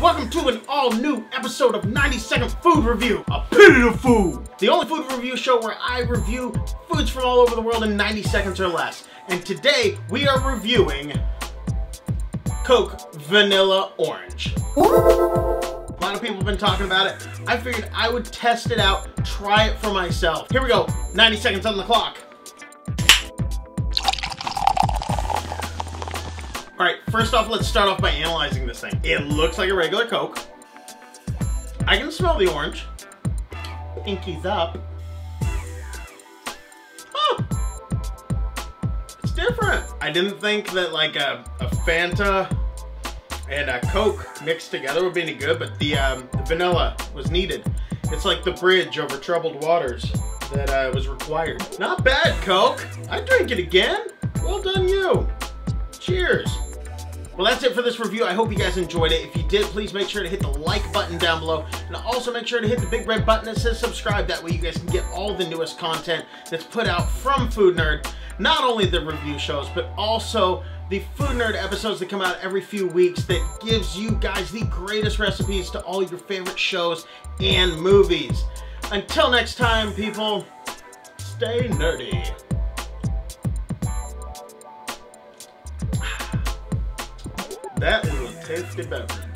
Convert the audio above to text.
Welcome to an all-new episode of 90 Second Food Review, a pity of food. The only food review show where I review foods from all over the world in 90 seconds or less. And today we are reviewing Coke Vanilla Orange. A lot of people have been talking about it. I figured I would test it out, try it for myself. Here we go, 90 seconds on the clock. All right, first off, let's start off by analyzing this thing. It looks like a regular Coke. I can smell the orange. Pinky's up. Huh. It's different. I didn't think that like a, a Fanta and a Coke mixed together would be any good, but the, um, the vanilla was needed. It's like the bridge over troubled waters that uh, was required. Not bad, Coke. I'd drink it again. Well done, you. Cheers. Well, that's it for this review. I hope you guys enjoyed it. If you did, please make sure to hit the like button down below. And also make sure to hit the big red button that says subscribe. That way you guys can get all the newest content that's put out from Food Nerd. Not only the review shows, but also the Food Nerd episodes that come out every few weeks that gives you guys the greatest recipes to all your favorite shows and movies. Until next time, people, stay nerdy. That is a tasty beverage.